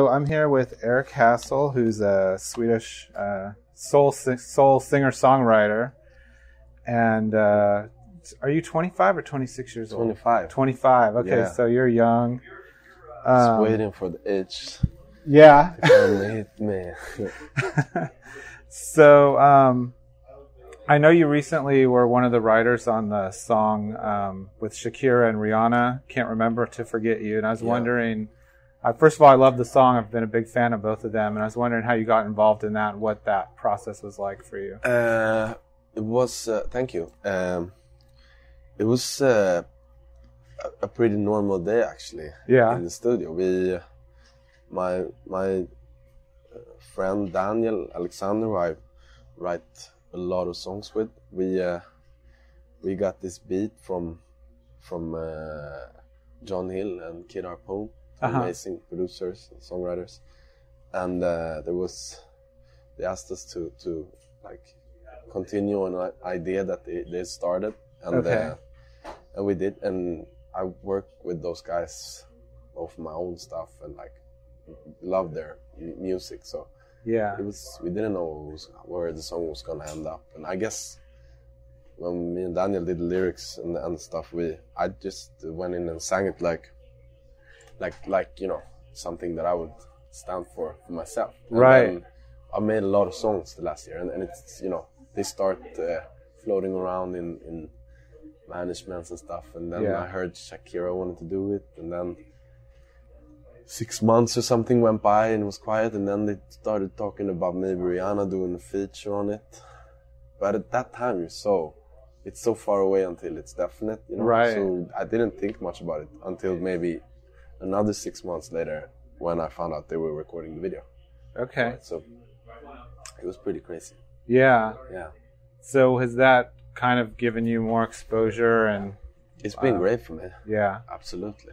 So I'm here with Erik Hassle, who's a Swedish uh, soul soul singer songwriter. And uh, are you 25 or 26 years old? 25. 25. Okay, Yeah. so you're young. Just Um, waiting for the itch Yeah. to come and hit me. so um, I know you recently were one of the writers on the song um, with Shakira and Rihanna. Can't remember to forget you. And I was Yeah. wondering. Uh, first of all, I love the song. I've been a big fan of both of them, and I was wondering how you got involved in that, and what that process was like for you. Uh, it was, uh, thank you. Um, it was uh, a, pretty normal day actually Yeah. in the studio. We, my my uh, friend Daniel Alexander, who I write a lot of songs with, we uh, we got this beat from from uh, John Hill and Kid Harpoon, Uh-huh. amazing producers and songwriters, and uh, there was they asked us to to like continue an idea that they, they started, and Okay. uh, and we did, and I worked with those guys, both my own stuff and like love their m- music, so Yeah. it was we didn't know was, where the song was gonna end up, and I guess when me and Daniel did the lyrics and, and stuff, we I just went in and sang it like like like you know something that I would stand for for myself. And Right. I made a lot of songs the last year, and, and it's you know they start uh, floating around in in managements and stuff, and then Yeah. I heard Shakira wanted to do it, and then six months or something went by and it was quiet and then they started talking about maybe Rihanna doing a feature on it. But at that time you're so it's so far away until it's definite, you know. Right. So I didn't think much about it until maybe another six months later when I found out they were recording the video. Okay. So it was pretty crazy. Yeah. Yeah. So has that kind of given you more exposure and It's been Wow. great for me. yeah, Absolutely.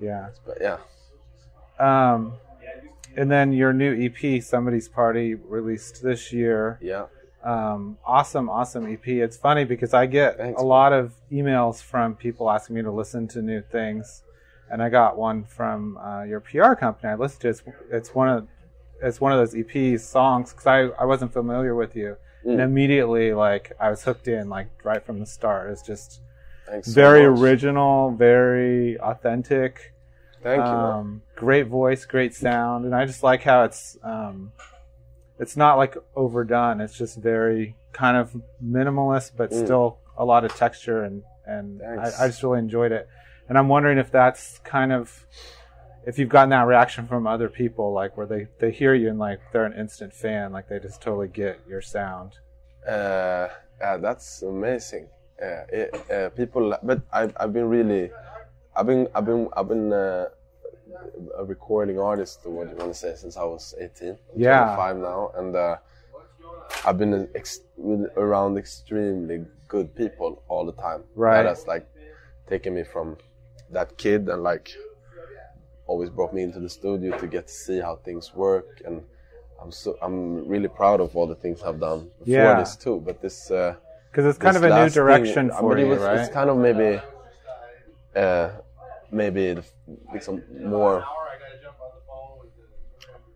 yeah. But yeah. Um, and then your new EP, Somebody's Party, released this year. Yeah. Um, awesome, awesome EP. It's funny because I get Thanks, a lot of emails from people asking me to listen to new things, and I got one from uh, your PR company. I listened to it. It's, it's one of it's one of those EP songs because I, I wasn't familiar with you, and Mm. immediately like I was hooked in like right from the start. It's just Thanks very much. original, very authentic. Thank you. Um, great voice, great sound, and I just like how it's um, it's not like overdone. It's just very kind of minimalist, but Mm. still a lot of texture, and and I, I just really enjoyed it. And I'm wondering if that's kind of if you've gotten that reaction from other people, like where they they hear you and like they're an instant fan, like they just totally get your sound. Uh, yeah, that's amazing. Uh, it, uh, people, but I've, I've been really, I've been, I've been, I've been uh, a recording artist, what do you want to say, since I was 18. I'm Yeah. 25 now, and uh, I've been ex- around extremely good people all the time. Right. That has like taken me from that kid and like always brought me into the studio to get to see how things work and I'm so I'm really proud of all the things I've done before Yeah. this too. But this uh, Because it's kind of a new last thing, direction I for mean, it was- right? It's kind of maybe uh, maybe the, liksom more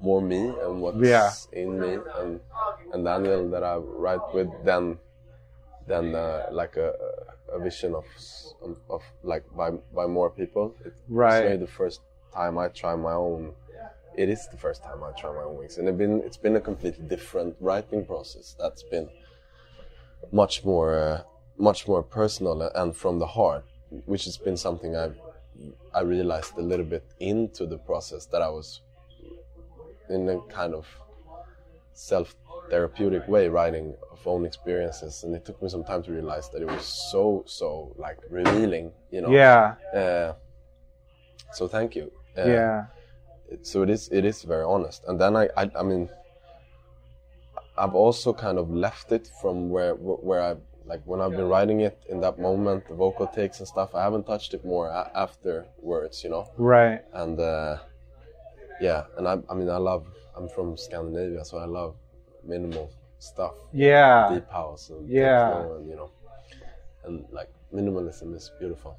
more me and what's Yeah. in me and and Daniel that I write with than than uh, like a, a vision of of, like by by more people. It's Right. really the first time I try my own. It is the first time I try my own wings, and it's been it's been a completely different writing process. That's been much more uh, much more personal and from the heart, which has been something I've I realized a little bit into the process that I was in a kind of self therapeutic way writing of own experiences and it took me some time to realize that it was so so like revealing you know? Yeah, uh, so thank you. Uh, yeah, it- so it is it is very honest. And then I, I i mean i've also kind of left it from where where i like when i've been writing it in that moment the vocal takes and stuff i haven't touched it more afterwards you know? Right. and uh, yeah. And I, I mean i love i'm from scandinavia so i love minimal stuff Yeah, deep house and Yeah. and you know and like minimalism is beautiful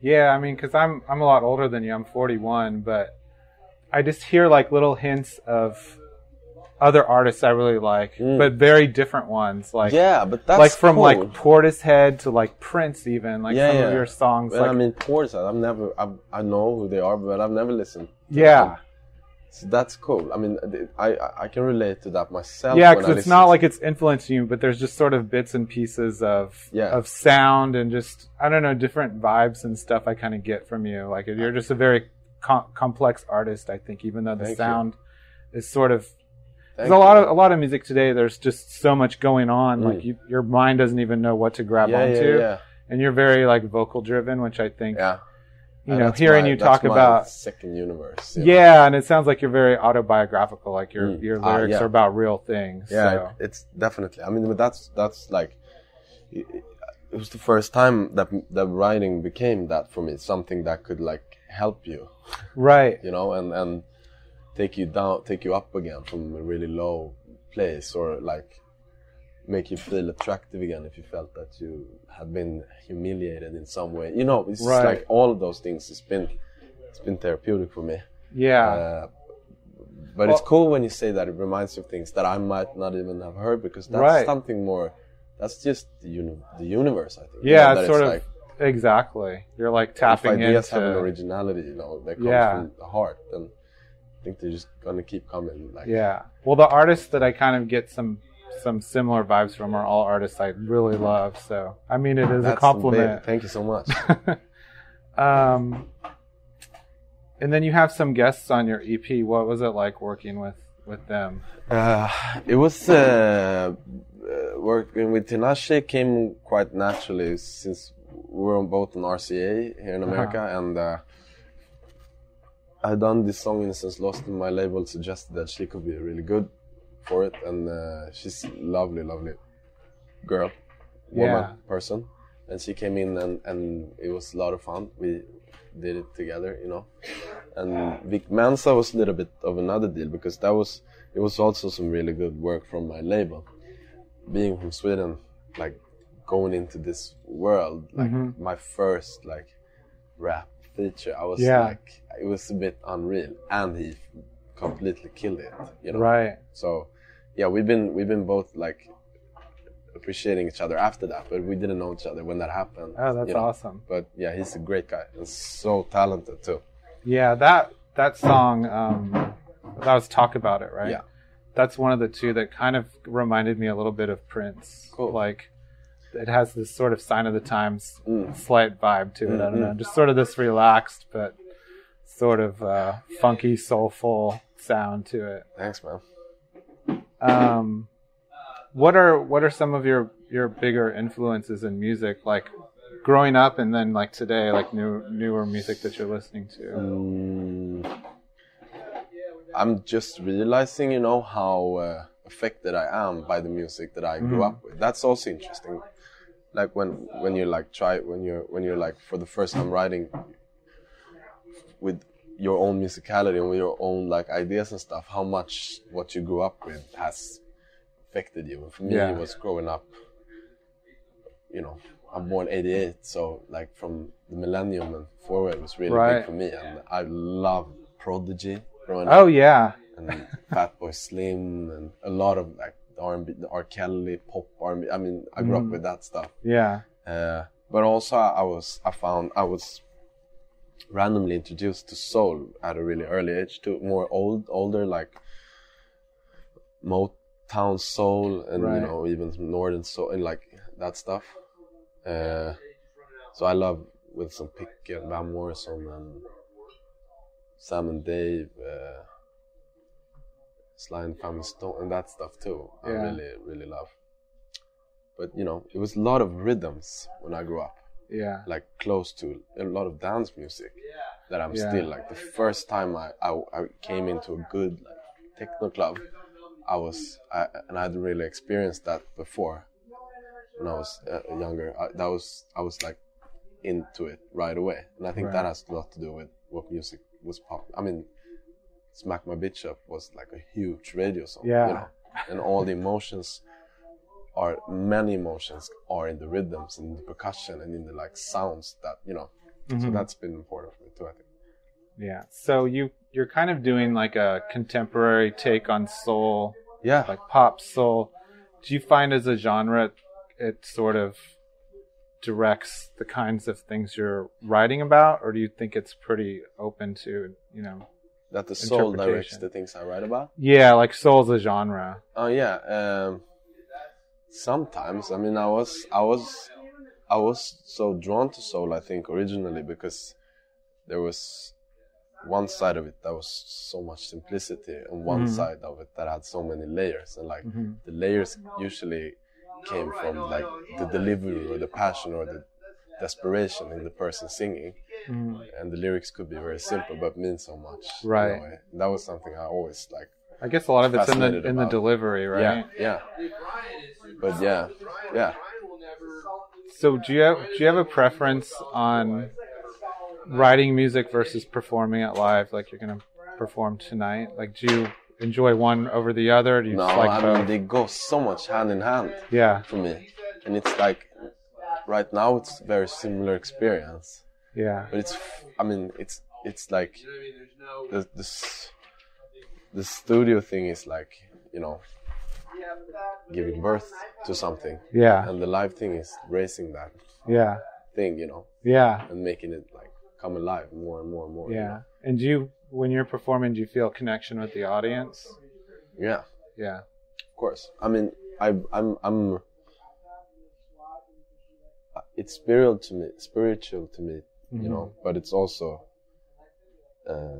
Yeah, I mean, because I'm I'm a lot older than you. I'm 41, but I just hear like little hints of other artists I really like, Mm. but very different ones. Like yeah, but that's like from cool. like Portishead to like Prince, even like Yeah, some yeah. of your songs. Well, like I mean, Portishead. I've never. I, I know who they are, but I've never listened. to yeah, them. So that's cool. I mean, I I, can relate to that myself. yeah, because it's not like it's influencing you, but there's just sort of bits and pieces of Yeah. of sound and just I don't know different vibes and stuff I kind of get from you. Like you're just a very com- complex artist, I think, even though the Thank you. sound is sort of There's a lot of a lot of music today. There's just so much going on. Mm. Like you, your mind doesn't even know what to grab yeah, onto, yeah, yeah. and you're very like vocal driven, which I think yeah. You know. that's Hearing my- you talk about second universe. yeah, and it sounds like you're very autobiographical. Like your Mm. your Ah, lyrics yeah. are about real things. Yeah, so. it, it's definitely. I mean, but that's that's like it, it was the first time that that writing became that for me. Something that could like help you, right. you know, and and take you down, take you up again from a really low place, or like make you feel attractive again if you felt that you had been humiliated in some way. You know, it's Right. like all of those things. It's been it's been therapeutic for me. Yeah. Uh, but it's cool when you say that it reminds you of things that I might not even have heard because that's Right. something more. That's just the, uni- the universe, I think. yeah, that it's sort of like, exactly. You're like tapping if ideas into. have an originality, you know, that comes Yeah. from the heart, then I think they're just gonna keep coming. Like, Yeah. Well, the artists that I kind of get some some similar vibes from are all artists I really love. So I mean, it is that's a compliment. Thank you so much. um, and then you have some guests on your EP. What was it like working with with them? Uh, it was uh, uh, working with Tinashe came quite naturally since we were on both on RCA here in America, and uh, I done this song Innocence Lost, and my label suggested that she could be really good for it, and uh, she's lovely, lovely girl, woman, Yeah. person, and she came in and and it was a lot of fun. We did it together, you know. And Vic Mensa was a little bit of another deal because that was it was also some really good work from my label. Being from Sweden, like going into this world, like Mhm. my first like rap feature, I was Yeah. like it was a bit unreal, and he completely killed it, you know. Right. So yeah, we've been we've been both like appreciating each other after that, but we didn't know each other when that happened. Oh, that's you know. awesome. But yeah, he's a great guy and so talented too. Yeah, that that song um, that was "Talk About It," right? Yeah. That's one of the two that kind of reminded me a little bit of Prince. Cool. Like, it has this sort of sign of the times Mm. slight vibe to it. I don't know, just sort of this relaxed but sort of uh, funky, soulful sound to it. Thanks, man. Um, what are what are some of your your bigger influences in music, like growing up and then like today, like new newer music that you're listening to? Mm, I'm just realizing, you know, how uh, affected I am by the music that I grew Mhm. up with. That's also interesting. Like when when you like try when you're when you're like for the first time writing with your own musicality and with your own like ideas and stuff, how much what you grew up with has affected you. And for me, Yeah. it was growing up. You know, I'm born '88, so like from the millennium and forward was really Right. big for me, and I love Prodigy growing Oh up, yeah, and Fatboy Slim, and a lot of like R&B, the R. Kelly, pop R&B. I mean, I grew Mhm. up with that stuff. yeah, Uh, but also, I was I found I was randomly introduced to soul at a really early age to More old, older like Motown soul, and Right. you know even northern soul and like that stuff. Uh, so I love Wilson Pickett, Van Morrison, and Sam and Dave, uh, Sly and Family Stone, and that stuff too. I really really love. But you know, it was a lot of rhythms when I grew up yeah, like close to a lot of dance music Yeah. that I'm Yeah. still like the first time I, I, I came into a good like, techno club I was I, and I hadn't really experienced that before when I was uh, younger I, that was I was like into it right away and I think Right. that has a lot to do with what music was pop I mean Smack My Bitch Up was like a huge radio song Yeah. you know and all the emotions are many emotions are in the rhythms and the percussion and in the like sounds that you know so Mhm. that's been important for me too i think Yeah. So you you're kind of doing like a contemporary take on soul, Yeah, like pop soul. Do you find as a genre it sort of directs the kinds of things you're writing about or do you think it's pretty open to, you know, that the soul directs the things I write about. yeah, like soul's a genre. Oh yeah. Um, sometimes I mean I was I was I was so drawn to soul I think originally because there was one side of it that was so much simplicity and one Mhm. side of it that had so many layers and like Mhm. the layers usually came from like the delivery or the passion or the desperation in the person singing Mhm. and the lyrics could be very simple but mean so much in a Right. way. that was something I always like I guess a lot of it's in the in the delivery, right? yeah yeah but yeah yeah So do you have do you have a preference on writing music versus performing it live like you're gonna perform tonight? Like do you enjoy one over the other? Do you No, like I both? mean they go so much hand in hand yeah, for me, and it's like right now it's very similar experience, yeah, but it's I mean it's it's like the this the studio thing is like you know giving birth to something, yeah, and the live thing is raising that yeah, thing, you know, yeah, and making it like come alive more and more and more. you yeah. know? And do you when you're performing, do you feel connection with the audience? yeah, Yeah, of course. I mean, I I'm I'm. It's spiritual to me, spiritual to me, Mhm. you know but it's also uh,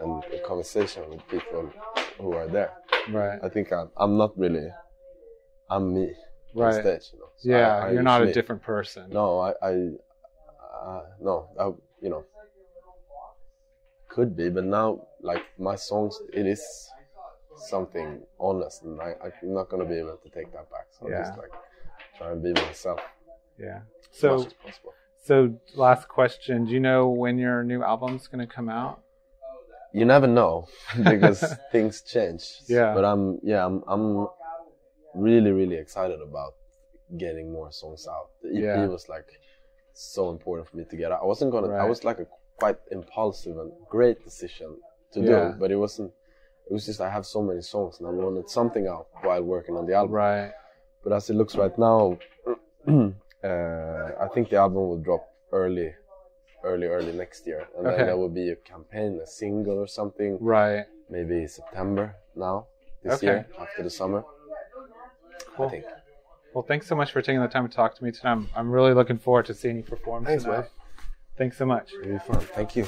an, a conversation with people who are there right, i think i'm, I'm not really i'm me right. stage you know So Yeah, I- I you're not a different person. no i i uh, no I, you know could be but now like my songs it is something honest and I, i'm not gonna be able to take that back so Yeah. i just like try and be myself Yeah. So so last question, do you know when your new album's gonna come out? You never know because things change. Yeah. But I'm yeah I'm I'm really really excited about getting more songs out. The EP Yeah. was like so important for me to get out. I wasn't gonna. Right. I was like a quite impulsive and great decision to Yeah. do, but it wasn't. It was just I have so many songs and I wanted something out while working on the album. Right. But as it looks right now, uh, I think the album will drop early, early, early next year, and Okay. then there will be a campaign, a single or something, Right. maybe September now this Okay. year after the summer. Cool. I think. Well, thanks so much for taking the time to talk to me tonight. I'm, I'm really looking forward to seeing you perform Thanks, tonight. man. Thanks so much. It'll be fun. Thank you.